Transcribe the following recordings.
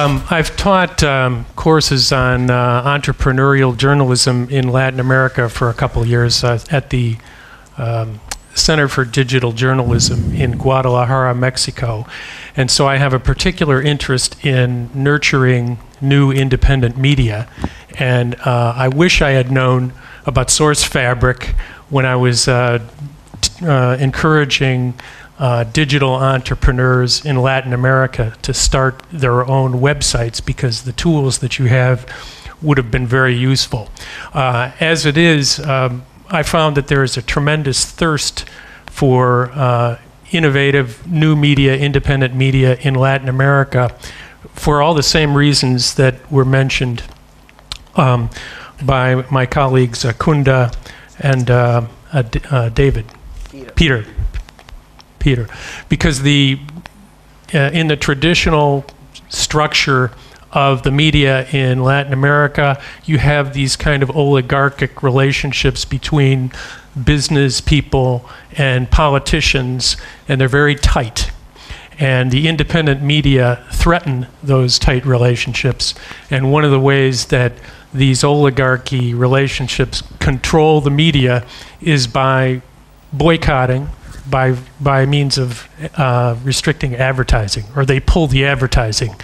Um, I've taught um, courses on uh, entrepreneurial journalism in Latin America for a couple years uh, at the um, Center for Digital Journalism in Guadalajara, Mexico. And so I have a particular interest in nurturing new independent media. And uh, I wish I had known about Sourcefabric when I was uh, uh, encouraging uh, digital entrepreneurs in Latin America to start their own websites because the tools that you have would have been very useful. Uh, as it is, um, I found that there is a tremendous thirst for uh, innovative new media, independent media in Latin America for all the same reasons that were mentioned um, by my colleagues uh, Kunda and uh, uh, uh, David. Peter. Peter. Peter, because the uh, in the traditional structure of the media in Latin America, you have these kind of oligarchic relationships between business people and politicians, and they're very tight. And the independent media threaten those tight relationships. And one of the ways that these oligarchy relationships control the media is by boycotting, by, by means of uh, restricting advertising, or they pull the advertising.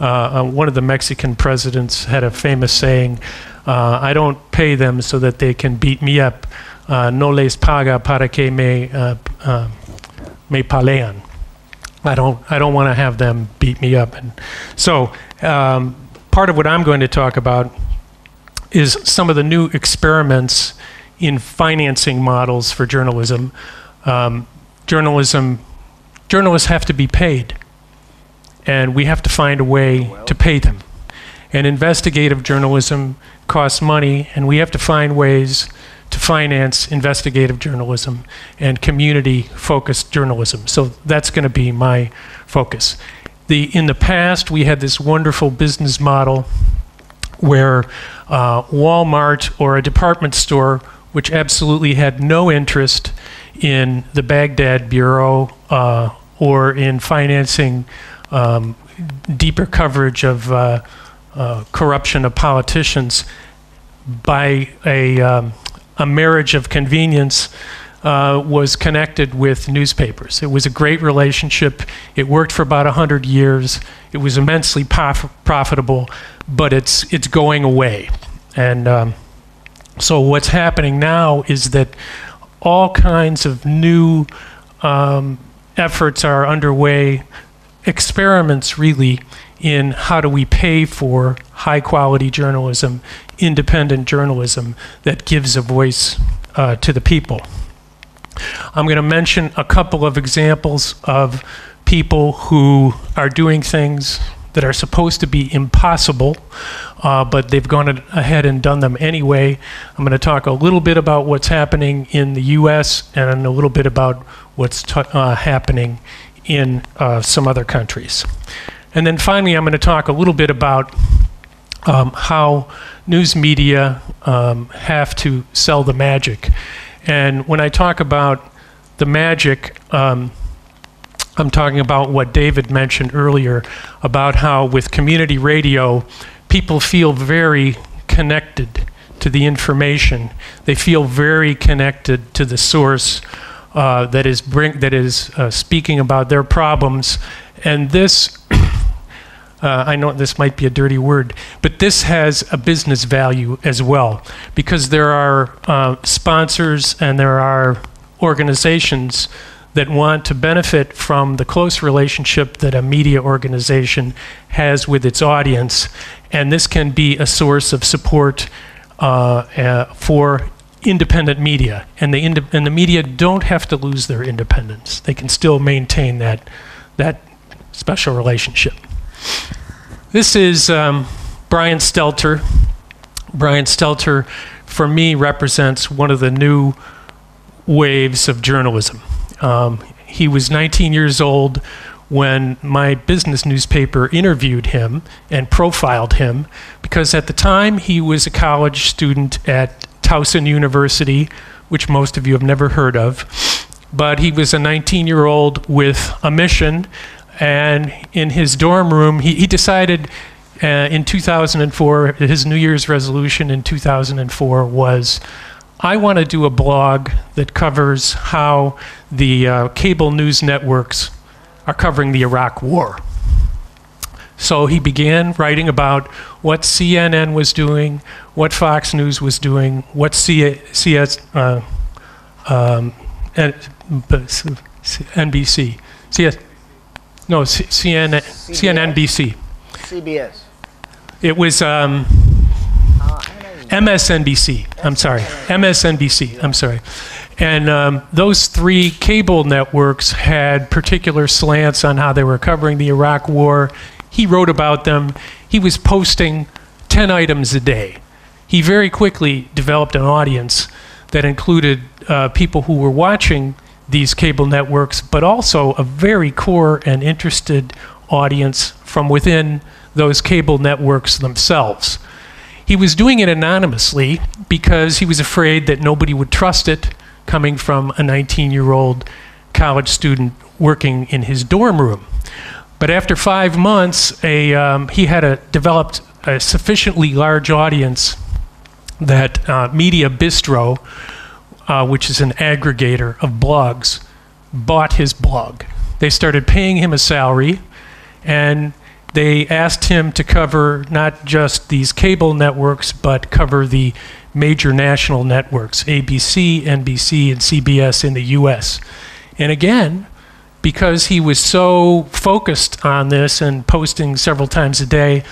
Uh, uh, one of the Mexican presidents had a famous saying, uh, I don't pay them so that they can beat me up. Uh, no les paga para que me, uh, me palean. I don't, I don't want to have them beat me up. And so um, part of what I'm going to talk about is some of the new experiments in financing models for journalism. Um, journalism, journalists have to be paid, and we have to find a way to pay them. And investigative journalism costs money, and we have to find ways to finance investigative journalism and community focused journalism. So that's going to be my focus. The, in the past, we had this wonderful business model where uh, Walmart or a department store, which absolutely had no interest in the Baghdad Bureau uh, or in financing um, deeper coverage of uh, uh, corruption of politicians by a, um, a marriage of convenience. Uh, was connected with newspapers. It was a great relationship. It worked for about 100 years. It was immensely prof- profitable, but it's, it's going away. And um, so, what's happening now is that all kinds of new um, efforts are underway, experiments really in how do we pay for high quality journalism, independent journalism that gives a voice uh, to the people. I'm going to mention a couple of examples of people who are doing things that are supposed to be impossible, uh, but they've gone ahead and done them anyway. I'm going to talk a little bit about what's happening in the US and a little bit about what's uh, happening in uh, some other countries. And then finally, I'm going to talk a little bit about um, how news media um, have to sell the magic. And when I talk about the magic, um, I'm talking about what David mentioned earlier about how with community radio, people feel very connected to the information. They feel very connected to the source uh, that is bring that is uh, speaking about their problems, and this. Uh, I know this might be a dirty word, but this has a business value as well because there are uh, sponsors and there are organizations that want to benefit from the close relationship that a media organization has with its audience. And this can be a source of support uh, uh, for independent media. And the, ind- and the media don't have to lose their independence, they can still maintain that, that special relationship. This is um, Brian Stelter. Brian Stelter, for me, represents one of the new waves of journalism. Um, he was 19 years old when my business newspaper interviewed him and profiled him because at the time he was a college student at Towson University, which most of you have never heard of. But he was a 19 year old with a mission And in his dorm room, he, he decided uh, in 2004, his New Year's resolution in 2004 was I want to do a blog that covers how the uh, cable news networks are covering the Iraq War. So he began writing about what CNN was doing, what Fox News was doing, what C- CS, uh, um, N- b- s- C- NBC, CS, no, C- CNN, CNNBC. CBS. It was um, MSNBC. I'm sorry, MSNBC. I'm sorry. And um, those three cable networks had particular slants on how they were covering the Iraq War. He wrote about them. He was posting 10 items a day. He very quickly developed an audience that included uh, people who were watching these cable networks, but also a very core and interested audience from within those cable networks themselves. He was doing it anonymously because he was afraid that nobody would trust it coming from a 19 year old college student working in his dorm room. But after five months, a, um, he had a, developed a sufficiently large audience that uh, Mediabistro, uh, which is an aggregator of blogs, bought his blog. They started paying him a salary, and they asked him to cover not just these cable networks, but cover the major national networks ABC, NBC, and CBS in the US. And again, because he was so focused on this and posting several times a day,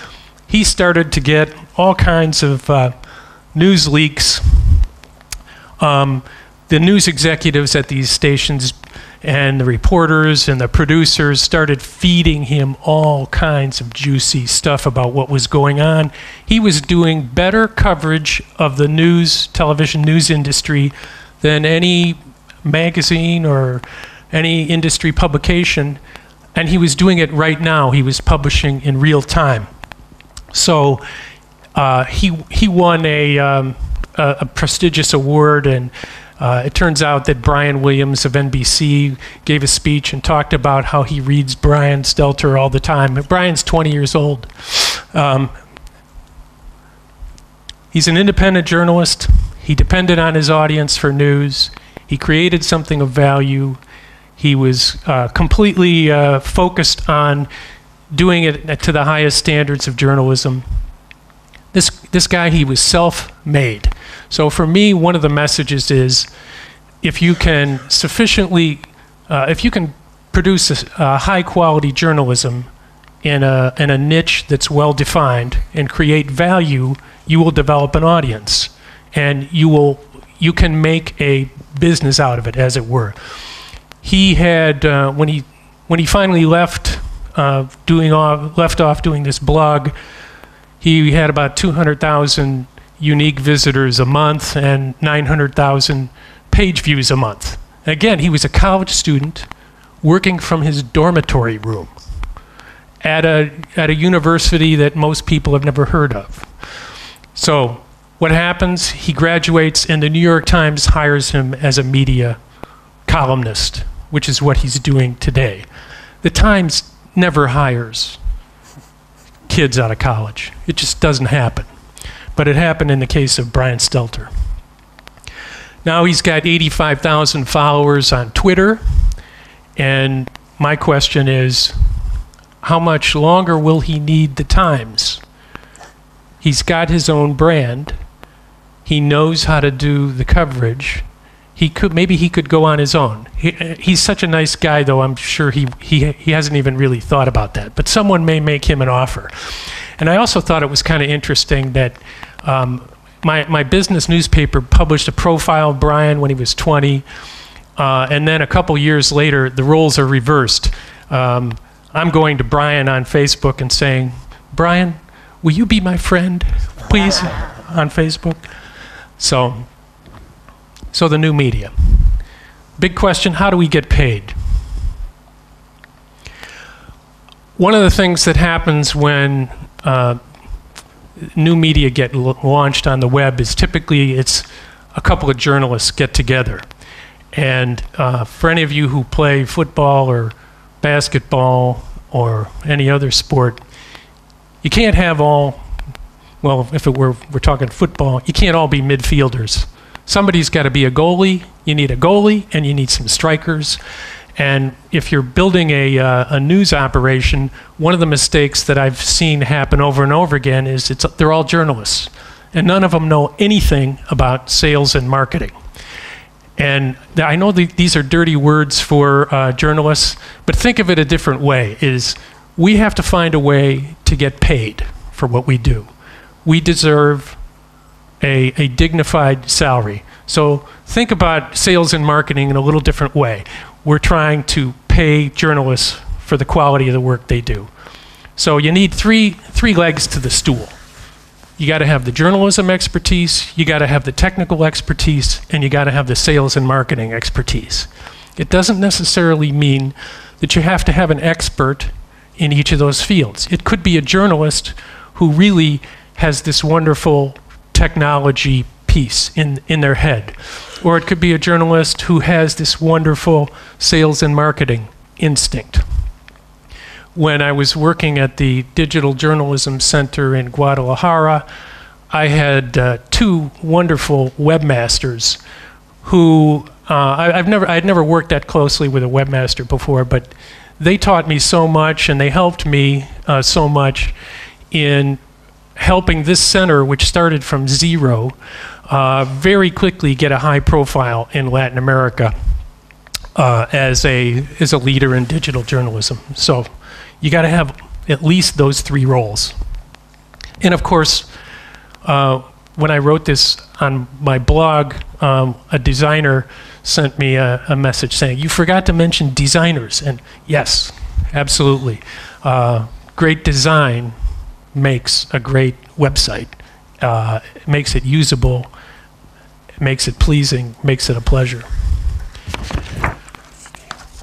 he started to get all kinds of uh, news leaks. Um, the news executives at these stations and the reporters and the producers started feeding him all kinds of juicy stuff about what was going on. He was doing better coverage of the news, television news industry than any magazine or any industry publication, and he was doing it right now. He was publishing in real time. So uh, he he won a um, a, a prestigious award, and uh, it turns out that Brian Williams of NBC gave a speech and talked about how he reads Brian Stelter all the time. Brian's 20 years old. Um, he's an independent journalist. He depended on his audience for news. He created something of value. He was uh, completely uh, focused on doing it to the highest standards of journalism. This, this guy, he was self made. So for me, one of the messages is if you can sufficiently, uh, if you can produce a, a high quality journalism in a, in a niche that's well defined and create value, you will develop an audience and you will you can make a business out of it, as it were. He had uh, when he when he finally left uh, doing off, left off doing this blog, he had about 200,000 unique visitors a month and 900,000 page views a month. Again, he was a college student working from his dormitory room at a, at a university that most people have never heard of. So, what happens? He graduates, and the New York Times hires him as a media columnist, which is what he's doing today. The Times never hires kids out of college, it just doesn't happen. But it happened in the case of Brian Stelter. Now he's got 85,000 followers on Twitter, and my question is how much longer will he need the Times? He's got his own brand. He knows how to do the coverage. He could maybe he could go on his own. He, he's such a nice guy, though. I'm sure he, he he hasn't even really thought about that. But someone may make him an offer. And I also thought it was kind of interesting that um, my my business newspaper published a profile of Brian when he was 20, uh, and then a couple years later, the roles are reversed. Um, I'm going to Brian on Facebook and saying, Brian, will you be my friend, please, on Facebook? So, so the new media. Big question how do we get paid? One of the things that happens when uh, new media get launched on the web is typically it's a couple of journalists get together. And uh, for any of you who play football or basketball, or any other sport, you can't have all, well, if it were, we're talking football, you can't all be midfielders. Somebody's got to be a goalie. You need a goalie and you need some strikers. And if you're building a, uh, a news operation, one of the mistakes that I've seen happen over and over again is it's, they're all journalists, and none of them know anything about sales and marketing. And I know th- these are dirty words for uh, journalists, but think of it a different way: is we have to find a way to get paid for what we do. We deserve a, a dignified salary. So think about sales and marketing in a little different way. We're trying to pay journalists for the quality of the work they do. So you need three, three legs to the stool. You got to have the journalism expertise, you got to have the technical expertise, and you got to have the sales and marketing expertise. It doesn't necessarily mean that you have to have an expert in each of those fields. It could be a journalist who really has this wonderful technology piece in, in their head. Or it could be a journalist who has this wonderful sales and marketing instinct. When I was working at the Digital Journalism Center in Guadalajara, I had uh, two wonderful webmasters who uh, I, I've never I'd never worked that closely with a webmaster before, but they taught me so much and they helped me uh, so much in helping this center, which started from zero, uh, very quickly get a high profile in Latin America uh, as a as a leader in digital journalism. So you got to have at least those three roles. And of course, uh, when I wrote this on my blog, um, a designer sent me a, a, message saying, You forgot to mention designers. And yes, absolutely. Uh, great design makes a great website, uh, makes it usable, makes it pleasing, makes it a pleasure.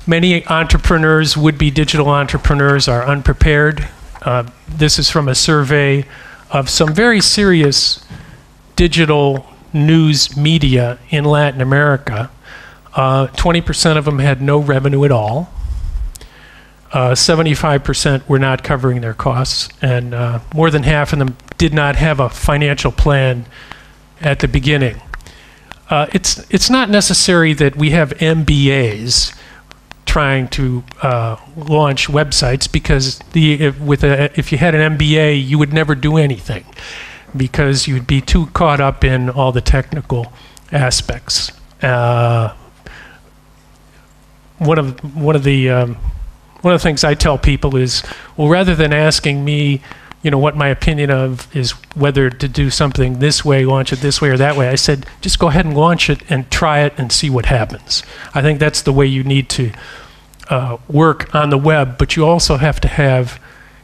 Many entrepreneurs, would be digital entrepreneurs, are unprepared. Uh, this is from a survey of some very serious digital news media in Latin America. Uh, 20% of them had no revenue at all. Uh, 75% were not covering their costs, and uh, more than half of them did not have a financial plan at the beginning. Uh, it's, it's not necessary that we have MBAs trying to uh, launch websites because the, if, with a, if you had an MBA, you would never do anything because you'd be too caught up in all the technical aspects. Uh, one of one of the um, one of the things I tell people is, well, rather than asking me, you know, what my opinion of is whether to do something this way, launch it this way or that way, I said, just go ahead and launch it and try it and see what happens. I think that's the way you need to uh, work on the web, but you also have to have,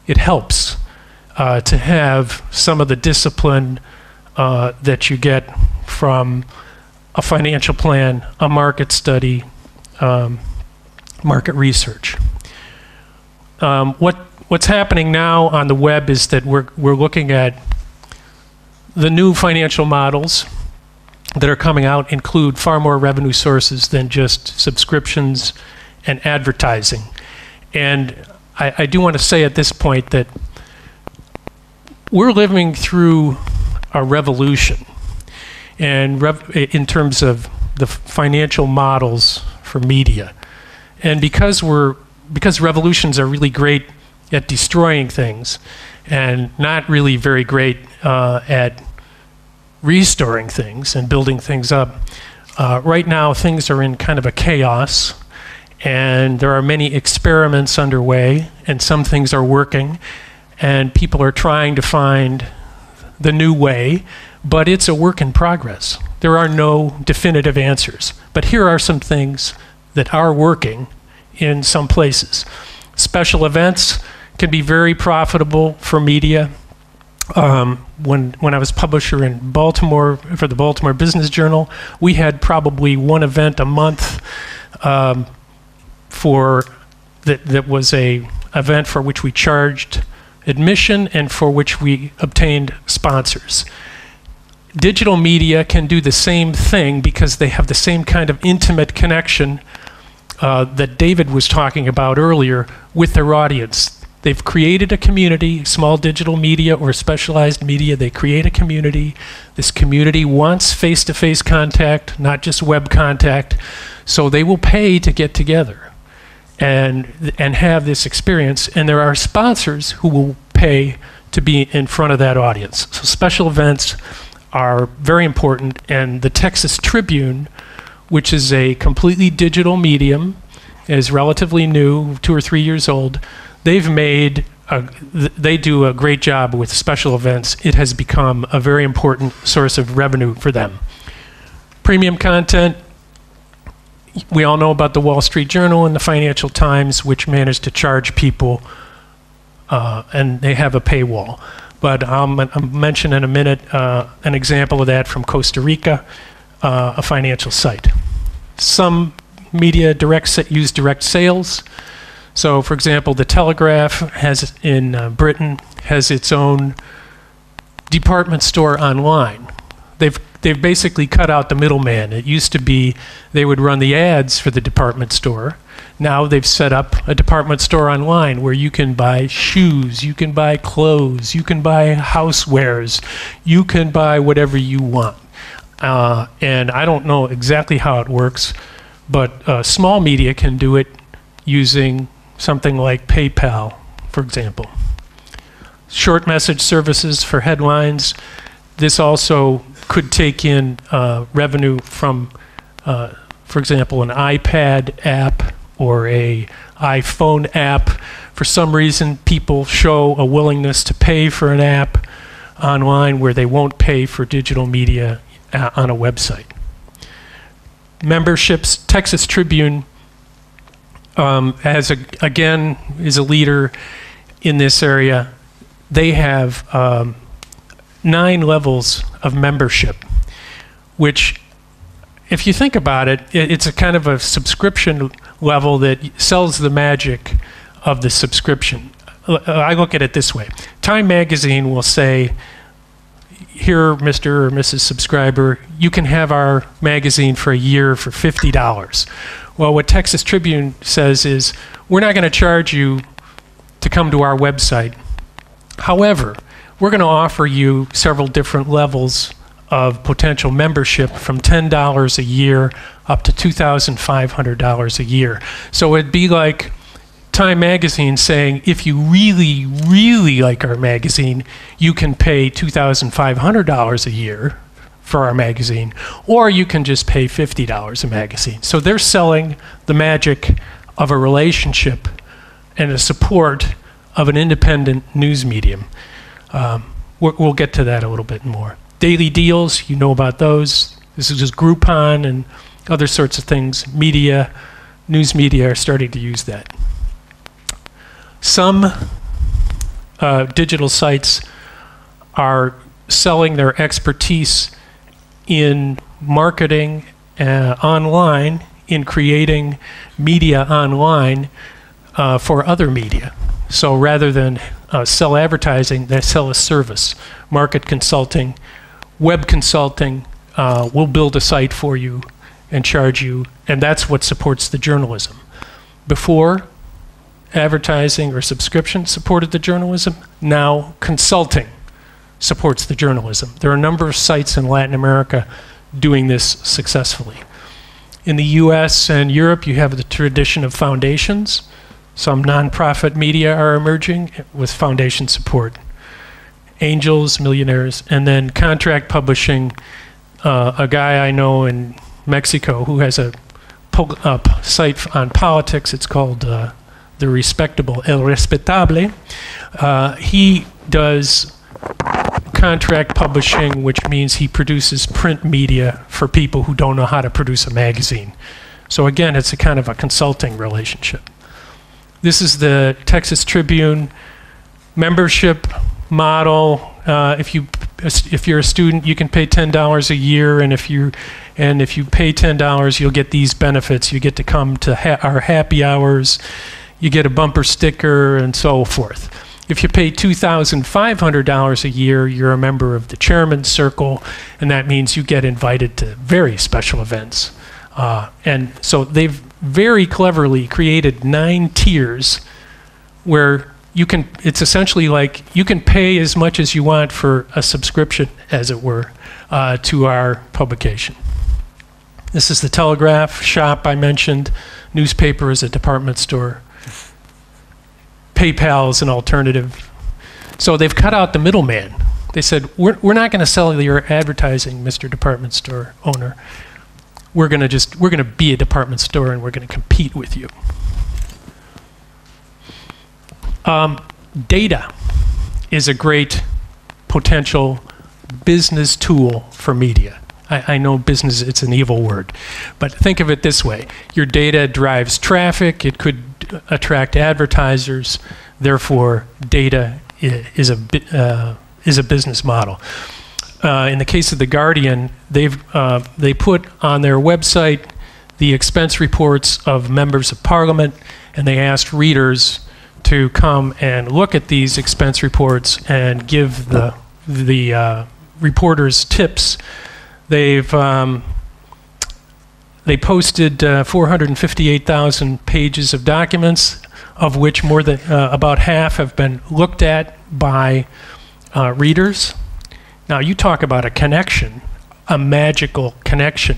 it helps uh, to have some of the discipline uh, that you get from a financial plan, a market study, um, market research. Um, what what's happening now on the web is that we're we're looking at the new financial models that are coming out include far more revenue sources than just subscriptions and advertising. And I, I do want to say at this point that we're living through a revolution, and rev- in terms of the financial models for media. And because we're because revolutions are really great at destroying things and not really very great uh, at restoring things and building things up. Uh, right now, things are in kind of a chaos, and there are many experiments underway, and some things are working, and people are trying to find the new way, but it's a work in progress. There are no definitive answers. But here are some things that are working in some places. Special events can be very profitable for media. Um, when when I was publisher in Baltimore for the Baltimore Business Journal, we had probably one event a month um, for that that was a event for which we charged admission and for which we obtained sponsors. Digital media can do the same thing because they have the same kind of intimate connection uh, that David was talking about earlier with their audience. They've created a community, small digital media or specialized media. They create a community. This community wants face to face contact, not just web contact. So they will pay to get together and, and have this experience. And there are sponsors who will pay to be in front of that audience. So special events are very important. And the Texas Tribune, which is a completely digital medium, is relatively new, two or three years old. They've made a, they do a great job with special events. It has become a very important source of revenue for them. Premium content. We all know about the Wall Street Journal and the Financial Times, which manage to charge people, uh, and they have a paywall. But um, I'll mention in a minute uh, an example of that from Costa Rica, uh, a financial site. Some media direct use direct sales. So, for example, the Telegraph has in uh, Britain has its own department store online. They've they've basically cut out the middleman. It used to be they would run the ads for the department store. Now they've set up a department store online where you can buy shoes, you can buy clothes, you can buy housewares, you can buy whatever you want. Uh, and I don't know exactly how it works, but uh, small media can do it using something like PayPal, for example. Short message services for headlines. This also could take in uh, revenue from, uh, for example, an iPad app or a iPhone app. For some reason, people show a willingness to pay for an app online where they won't pay for digital media uh, on a website. Memberships, Texas Tribune um, has a, again is a leader in this area. They have um, nine levels of membership, which, if you think about it, it, it's a kind of a subscription level that sells the magic of the subscription. Uh, I look at it this way: Time Magazine will say, "Here, Mr. or Mrs. Subscriber, you can have our magazine for a year for fifty dollars." Well, what Texas Tribune says is, we're not going to charge you to come to our website. However, we're going to offer you several different levels of potential membership from $10 a year up to $2,500 a year. So it'd be like Time Magazine saying, if you really, really like our magazine, you can pay $2,500 a year for our magazine, or you can just pay $50 a magazine. So they're selling the magic of a relationship and a support of an independent news medium. Um, we'll, we'll get to that a little bit more. Daily deals, you know about those. This is just Groupon and other sorts of things. Media, news media are starting to use that. Some uh, digital sites are selling their expertise in marketing uh, online, in creating media online uh, for other media. So rather than uh, sell advertising, they sell a service. Market consulting, web consulting, uh, we'll build a site for you and charge you, and that's what supports the journalism. Before, advertising or subscription supported the journalism. Now, consulting supports the journalism. There are a number of sites in Latin America doing this successfully. In the US and Europe, you have the tradition of foundations. Some nonprofit media are emerging with foundation support. Angels, millionaires, and then contract publishing. Uh, a guy I know in Mexico who has a uh, site on politics, it's called uh, The Respectable, El Respetable. Uh, he does contract publishing, which means he produces print media for people who don't know how to produce a magazine. So again, it's a kind of a consulting relationship. This is the Texas Tribune membership model. Uh, if you if you're a student, you can pay ten dollars a year, and if you and if you pay ten dollars, you'll get these benefits. You get to come to ha- our happy hours. You get a bumper sticker and so forth. If you pay $2,500 a year, you're a member of the chairman's circle, and that means you get invited to very special events. Uh, and so they've very cleverly created nine tiers where you can, it's essentially like you can pay as much as you want for a subscription, as it were, uh, to our publication. This is the Telegraph shop I mentioned. Newspaper is a department store. PayPal is an alternative. So they've cut out the middleman. They said, we're, we're not going to sell your advertising, Mr. Department Store owner. We're going to just, we're going to be a department store and we're going to compete with you. Um, data is a great potential business tool for media. I, I know business, it's an evil word, but think of it this way your data drives traffic, it could attract advertisers, therefore, data is a, uh, is a business model. Uh, in the case of the Guardian, they've uh, they put on their website the expense reports of members of Parliament, and they asked readers to come and look at these expense reports and give the the uh, reporters tips. They've um, they posted uh, 458,000 pages of documents, of which more than uh, about half have been looked at by uh, readers. Now, you talk about a connection, a magical connection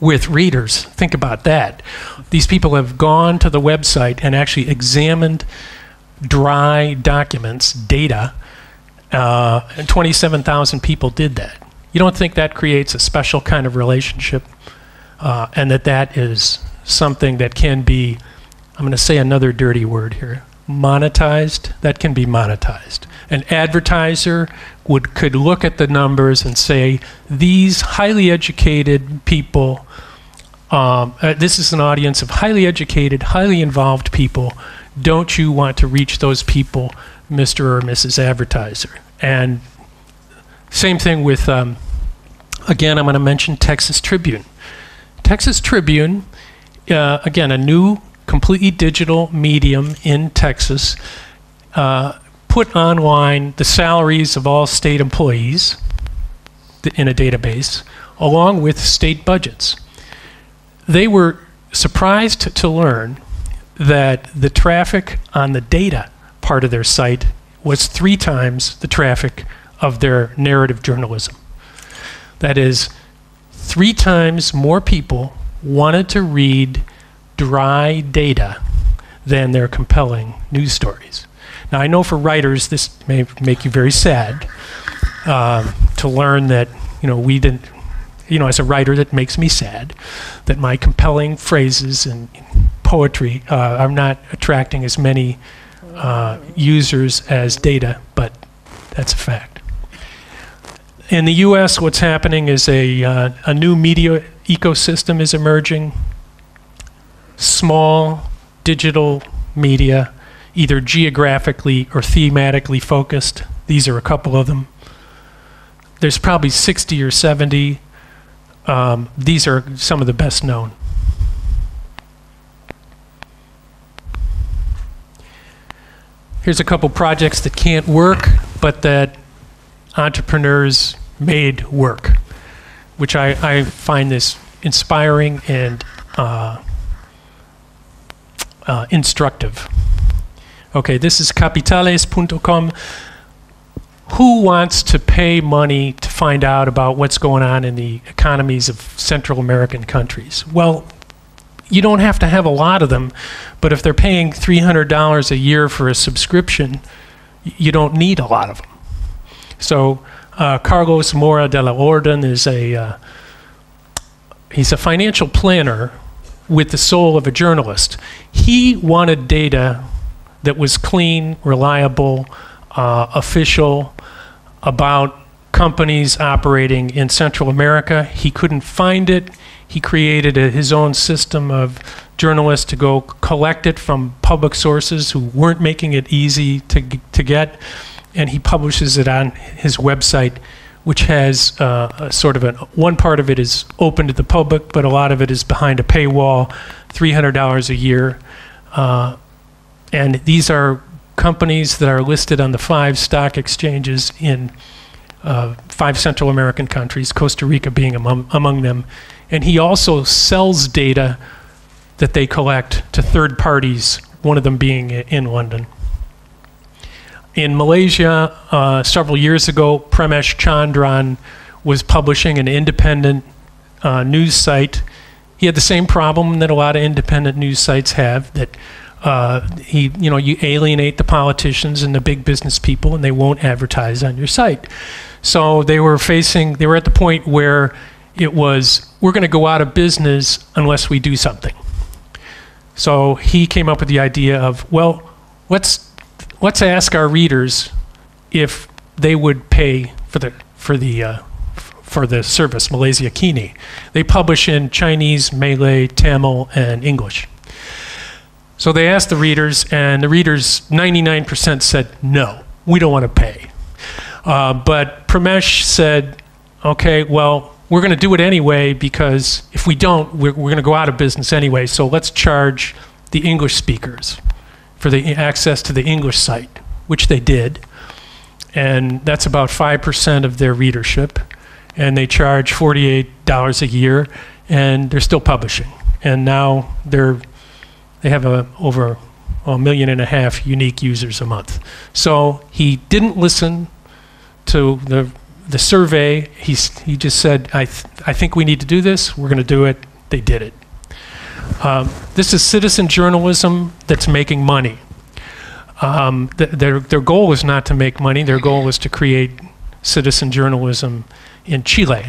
with readers. Think about that. These people have gone to the website and actually examined dry documents, data, uh, and 27,000 people did that. You don't think that creates a special kind of relationship, uh, and that that is something that can be, I'm going to say another dirty word here, monetized? That can be monetized. An advertiser would could look at the numbers and say these highly educated people. Um, uh, this is an audience of highly educated, highly involved people. Don't you want to reach those people, Mr. or Mrs. Advertiser? And same thing with, um, again, I'm going to mention Texas Tribune. Texas Tribune, uh, again, a new, completely digital medium in Texas, uh, put online the salaries of all state employees in a database, along with state budgets. They were surprised to learn that the traffic on the data part of their site was three times the traffic of their narrative journalism. That is, three times more people wanted to read dry data than their compelling news stories. Now, I know for writers this may make you very sad um, to learn that you know we didn't. You know, as a writer, that makes me sad that my compelling phrases and poetry uh, are not attracting as many uh, users as data, but that's a fact. In the U.S., what's happening is a, uh, a new media ecosystem is emerging. Small digital media, either geographically or thematically focused. These are a couple of them. There's probably 60 or 70. Um, these are some of the best known. Here's a couple projects that can't work, but that entrepreneurs made work, which I, I find this inspiring and uh, uh, instructive. Okay, this is capitales.com. Who wants to pay money to find out about what's going on in the economies of Central American countries? Well, you don't have to have a lot of them, but if they're paying $300 a year for a subscription, you don't need a lot of them. So, uh, Carlos Mora de la Orden is a uh, he's a financial planner with the soul of a journalist. He wanted data that was clean, reliable, uh, official about companies operating in Central America. He couldn't find it. He created a, his own system of journalists to go collect it from public sources who weren't making it easy to, to get. And he publishes it on his website, which has uh, a sort of an, one part of it is open to the public, but a lot of it is behind a paywall, $300 a year. Uh, and these are companies that are listed on the five stock exchanges in uh, five Central American countries, Costa Rica being among, among them. And he also sells data that they collect to third parties, one of them being in London. In Malaysia, uh, several years ago, Premesh Chandran was publishing an independent uh, news site. He had the same problem that a lot of independent news sites have that uh, he, you know, you alienate the politicians and the big business people, and they won't advertise on your site. So they were facing, they were at the point where it was, we're going to go out of business unless we do something. So he came up with the idea of, well, let's let's ask our readers if they would pay for the for the uh, for the service Malaysiakini. They publish in Chinese, Malay, Tamil, and English. So they asked the readers, and the readers, 99% said no, we don't want to pay. Uh, but Premesh said, okay, well, we're going to do it anyway because if we don't, we're, we're going to go out of business anyway. So let's charge the English speakers for the access to the English site, which they did. And that's about 5% of their readership. And they charge $48 a year, and they're still publishing. And now they're, they have a, over a million and a half unique users a month. So he didn't listen to the, the survey. He's, he just said, I, th- I think we need to do this. We're going to do it. They did it. Um, this is citizen journalism that's making money. Um, th- their, their goal is not to make money, their goal is to create citizen journalism in Chile.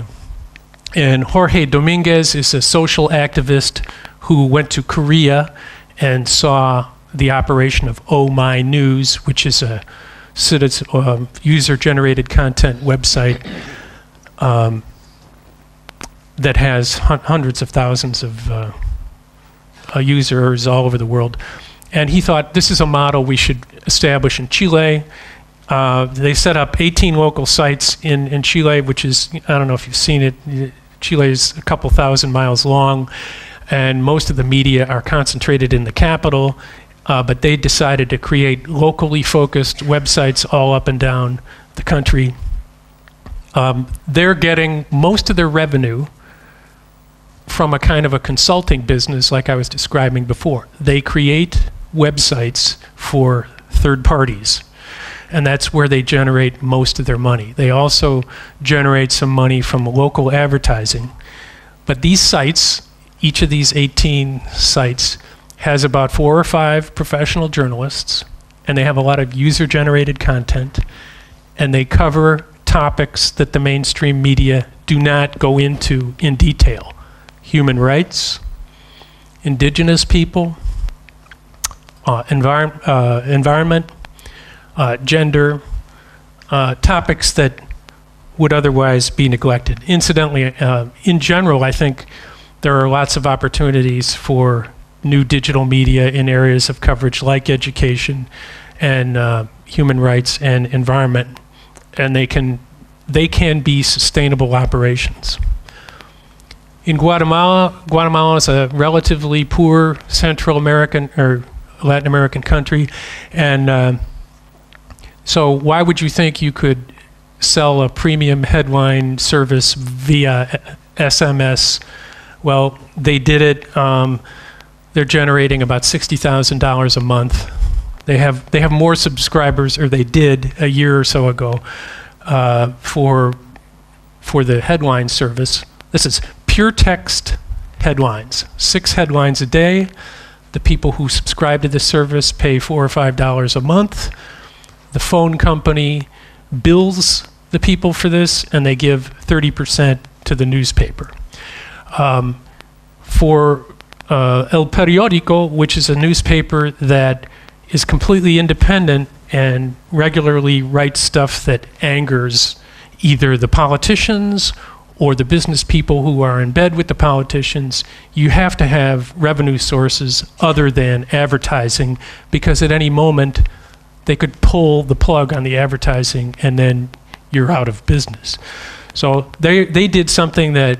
And Jorge Dominguez is a social activist who went to Korea and saw the operation of Oh My News, which is a citizen, um, user-generated content website um, that has hun- hundreds of thousands of uh, uh, users all over the world. And he thought this is a model we should establish in Chile. Uh, they set up 18 local sites in, in Chile, which is, I don't know if you've seen it, Chile is a couple thousand miles long, and most of the media are concentrated in the capital. Uh, but they decided to create locally focused websites all up and down the country. Um, they're getting most of their revenue from a kind of a consulting business like I was describing before. They create websites for third parties, and that's where they generate most of their money. They also generate some money from local advertising. But these sites, each of these 18 sites, has about four or five professional journalists, and they have a lot of user generated content, and they cover topics that the mainstream media do not go into in detail human rights, indigenous people, uh, envir- uh, environment, uh, gender, uh, topics that would otherwise be neglected. Incidentally, uh, in general, I think there are lots of opportunities for new digital media in areas of coverage like education and uh, human rights and environment, and they can they can be sustainable operations. In Guatemala, Guatemala is a relatively poor Central American or Latin American country, and uh, so why would you think you could sell a premium headline service via SMS? Well, they did it. Um, they're generating about sixty thousand dollars a month. They have they have more subscribers, or they did a year or so ago, uh, for for the headline service. This is pure text headlines, six headlines a day. The people who subscribe to the service pay four or five dollars a month. The phone company bills the people for this, and they give 30% to the newspaper. Um, for uh, El Periódico, which is a newspaper that is completely independent and regularly writes stuff that angers either the politicians or the business people who are in bed with the politicians, you have to have revenue sources other than advertising because at any moment they could pull the plug on the advertising and then you're out of business. So they, they did something that,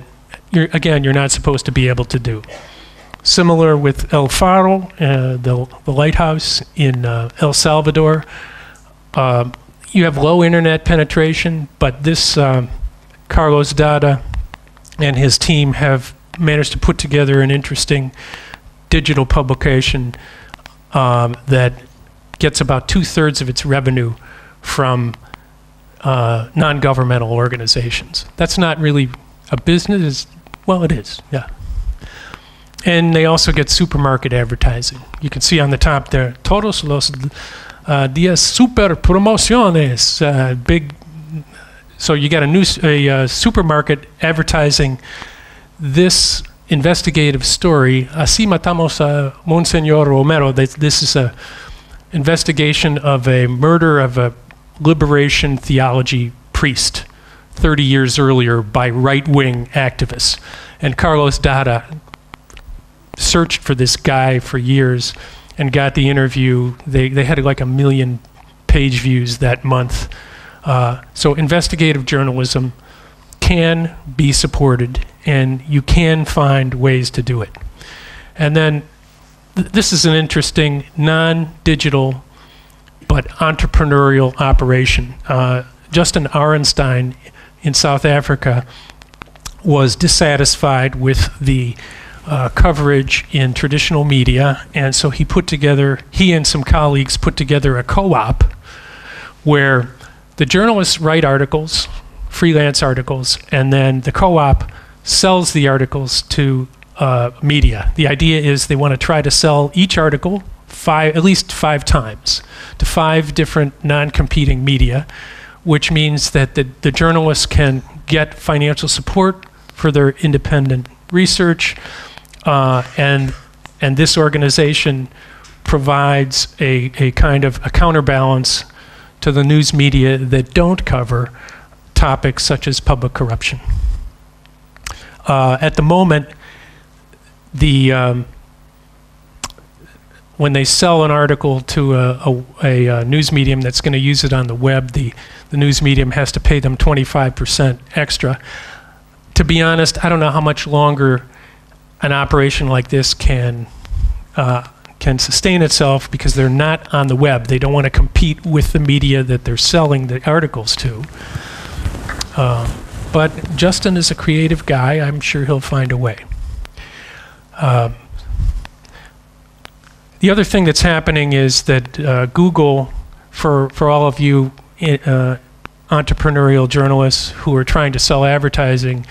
you're, again, you're not supposed to be able to do. Similar with El Faro, uh, the, the lighthouse in uh, El Salvador. Um, you have low internet penetration, but this um, Carlos Dada and his team have managed to put together an interesting digital publication um, that gets about two thirds of its revenue from uh, non governmental organizations. That's not really a business. Well, it is, yeah. And they also get supermarket advertising. You can see on the top there, todos los uh, días super promociones, uh, big. So you got a new a uh, supermarket advertising this investigative story. Así matamos a Monseñor Romero. This, this is a investigation of a murder of a liberation theology priest 30 years earlier by right-wing activists. And Carlos Dada searched for this guy for years and got the interview. They, they had like a million page views that month. Uh, so investigative journalism can be supported, and you can find ways to do it. And then th- this is an interesting non-digital but entrepreneurial operation. Uh, Justin Arenstein in South Africa was dissatisfied with the uh, coverage in traditional media, and so he put together, he and some colleagues put together a co op where the journalists write articles, freelance articles, and then the co op sells the articles to uh, media. The idea is they want to try to sell each article five, at least five times to five different non competing media, which means that the, the journalists can get financial support for their independent research. Uh, and, and this organization provides a, a kind of a counterbalance to the news media that don't cover topics such as public corruption. Uh, at the moment, the um, when they sell an article to a, a, a, uh news medium that's going to use it on the web, the, the news medium has to pay them 25% extra. To be honest, I don't know how much longer an operation like this can uh, can sustain itself because they're not on the web. They don't want to compete with the media that they're selling the articles to. Uh, but Justin is a creative guy. I'm sure he'll find a way. Um, the other thing that's happening is that uh, Google, for, for all of you uh, entrepreneurial journalists who are trying to sell advertising,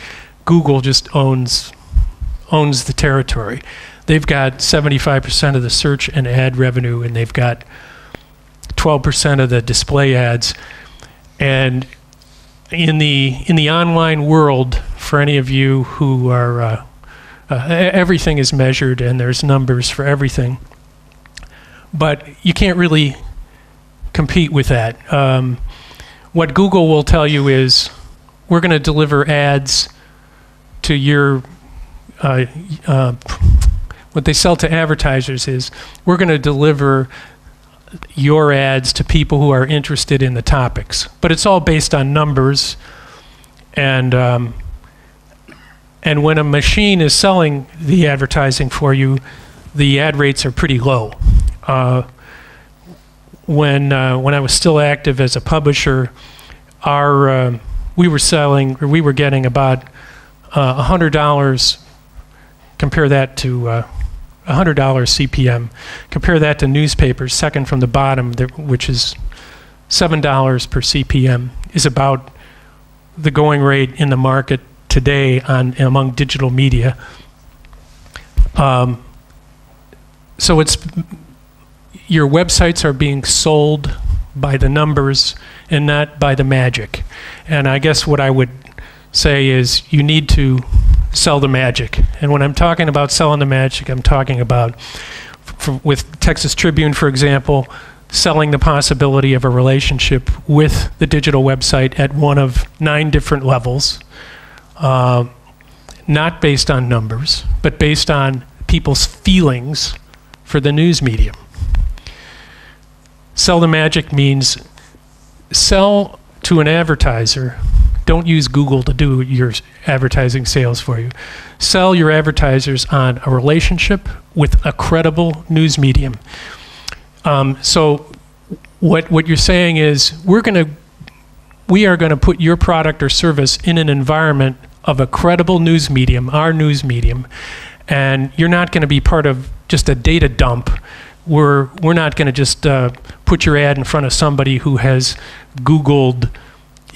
Google just owns owns the territory. They've got 75% of the search and ad revenue, and they've got 12% of the display ads. And in the in the online world, for any of you who are, uh, uh, everything is measured, and there's numbers for everything. But you can't really compete with that. Um, what Google will tell you is, we're going to deliver ads to your uh, uh, what they sell to advertisers is we're going to deliver your ads to people who are interested in the topics, but it's all based on numbers, and um, and when a machine is selling the advertising for you, the ad rates are pretty low. Uh, when uh, when I was still active as a publisher, our um we were selling or we were getting about uh, hundred dollars compare that to uh, $100 CPM. Compare that to newspapers, second from the bottom, which is $7 per CPM, is about the going rate in the market today on among digital media. Um, so it's your websites are being sold by the numbers and not by the magic. And I guess what I would say is you need to sell the magic. And when I'm talking about selling the magic, I'm talking about, with Texas Tribune, for example, selling the possibility of a relationship with the digital website at one of nine different levels, uh, not based on numbers, but based on people's feelings for the news medium. Sell the magic means sell to an advertiser don't use Google to do your advertising sales for you. Sell your advertisers on a relationship with a credible news medium. Um, so, what what you're saying is we're going to we are going to put your product or service in an environment of a credible news medium, our news medium, and you're not going to be part of just a data dump. We're, we're not going to just uh, put your ad in front of somebody who has Googled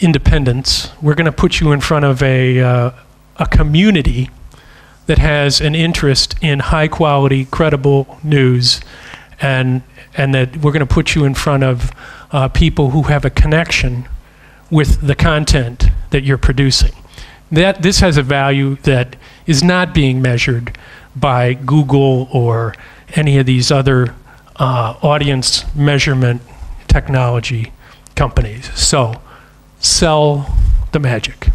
independence. We're going to put you in front of a, uh, a community that has an interest in high quality, credible news, and, and that we're going to put you in front of uh, people who have a connection with the content that you're producing. That, this has a value that is not being measured by Google or any of these other uh, audience measurement technology companies. So, sell the magic.